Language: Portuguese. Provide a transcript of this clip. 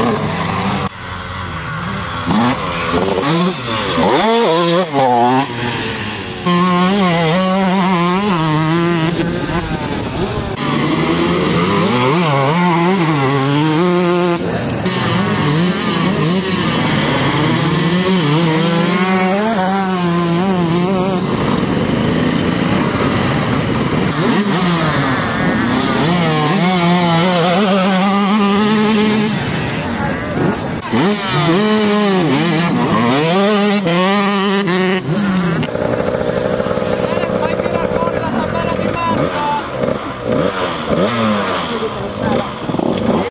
Oh. Uhum.